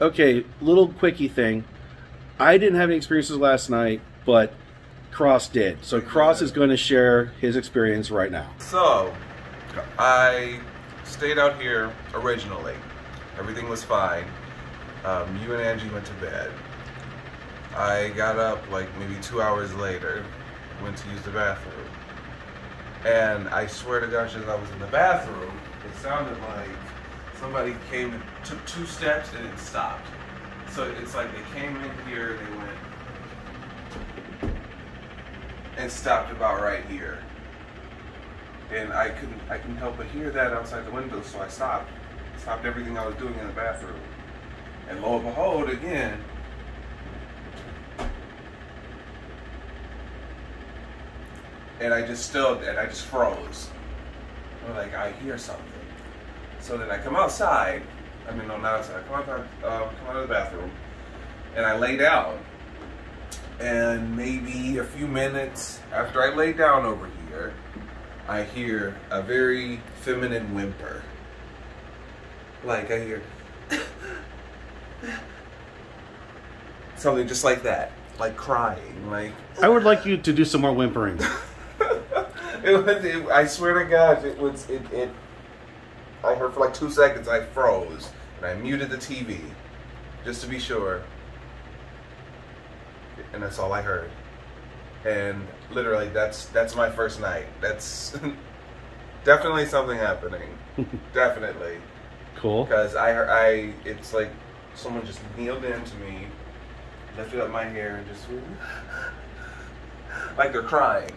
Okay, little quickie thing. I didn't have any experiences last night, but Kross did. So Kross is going to share his experience right now. So, I stayed out here originally. Everything was fine. Um, you and Angie went to bed. I got up like maybe two hours later, went to use the bathroom. And I swear to gosh, as I was in the bathroom, it sounded like somebody came and took two steps and it stopped. So it's like they came in here, they went and stopped about right here. And I couldn't I couldn't help but hear that outside the window, so I stopped. Stopped everything I was doing in the bathroom. And lo and behold, again, and I just stood and I just froze. I'm like, I hear something. So then I come outside. I mean, no, not outside. I come out, uh, come out of the bathroom, and I lay down. And maybe a few minutes after I lay down over here, I hear a very feminine whimper. Like I hear something just like that, like crying, like. I would like you to do some more whimpering. it was, it, I swear to God, it was it, it. I heard for like two seconds. I froze and I muted the TV just to be sure, and that's all I heard. And literally, that's that's my first night. That's definitely something happening. definitely, Cool. because I heard I. It's like someone just kneeled into me, lifted up my hair, and just like they're crying.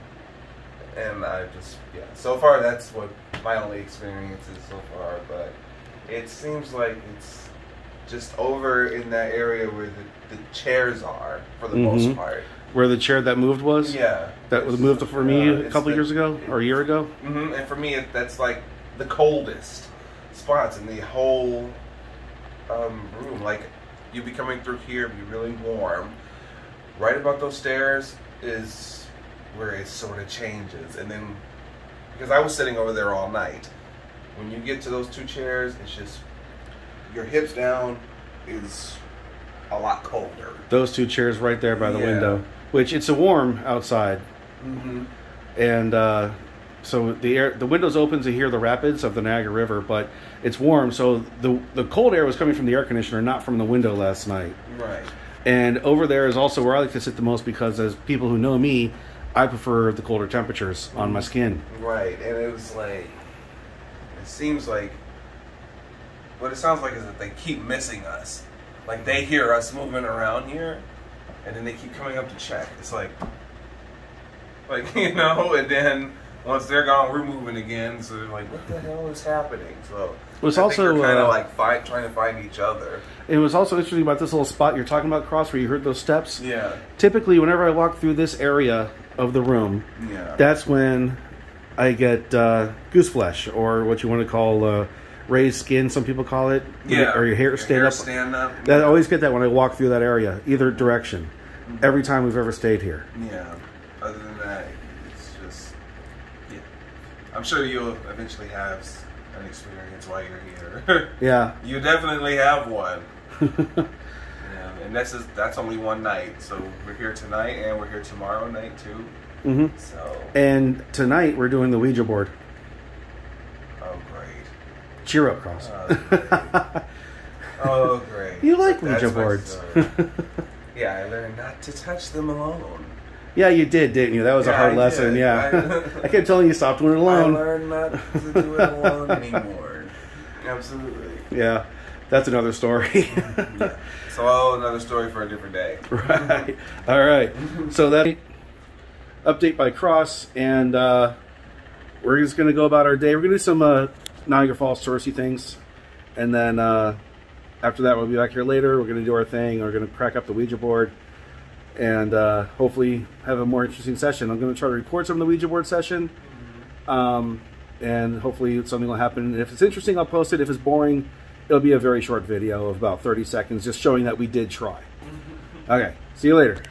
And I just yeah. So far, that's what my only experience is so far. But it seems like it's just over in that area where the, the chairs are for the most Mhm. part. Where the chair that moved was? Yeah, That was moved for me uh, a couple the- years ago or a year ago. hmm And for me, it, that's like the coldest spots in the whole um, room. Like you'd be coming through here, be really warm. Right about those stairs is where it sort of changes, and then because I was sitting over there all night, when you get to those two chairs, it's just your hips down is a lot colder. Those two chairs right there by the Yeah. window, which it's a warm outside, Mm-hmm. and uh, so the air, the windows open to hear the rapids of the Niagara River, but it's warm. So the the cold air was coming from the air conditioner, not from the window last night. Right. And over there is also where I like to sit the most because, as people who know me, I prefer the colder temperatures on my skin. Right, and it was like, it seems like, what it sounds like is that they keep missing us. Like they hear us moving around here, and then they keep coming up to check. It's like, like you know, and then once they're gone, we're moving again. So they're like, what the hell is happening? So It was I also, kind uh, of like fight, trying to find each other. It was also interesting about this little spot you're talking about, Kross, where you heard those steps. Yeah, Typically, whenever I walk through this area of the room, yeah. that's when I get uh, goose flesh, or what you want to call uh, raised skin. Some people call it. yeah. Or your hair stand up. stand up. That I always get that when I walk through that area, either direction. Every time we've ever stayed here. Yeah. Other than that, it's just yeah. I'm sure you'll eventually have an experience while you're here. Yeah. you definitely have one. yeah, and this is that's only one night. So we're here tonight, and we're here tomorrow night too. Mm-hmm. So And tonight we're doing the Ouija board. oh great, Cheer up, Kross. Oh, oh great. You like Ouija my boards. yeah, I learned not to touch them alone. yeah, you did, didn't you? That was a hard I lesson. did. Yeah. I- I kept telling you stop doing it alone. I learned not to do it alone anymore. Absolutely. Yeah, that's another story. Yeah. So another story for a different day. right. All right. So that update by Kross, and uh, we're just going to go about our day. We're going to do some uh, Niagara Falls touristy things, and then uh, after that, we'll be back here later. We're going to do our thing. We're going to crack up the Ouija board, and uh, hopefully have a more interesting session. I'm going to try to record some of the Ouija board session, um, and hopefully something will happen. If it's interesting, I'll post it. If it's boring, it'll be a very short video of about 30 seconds, just showing that we did try. Okay. See you later.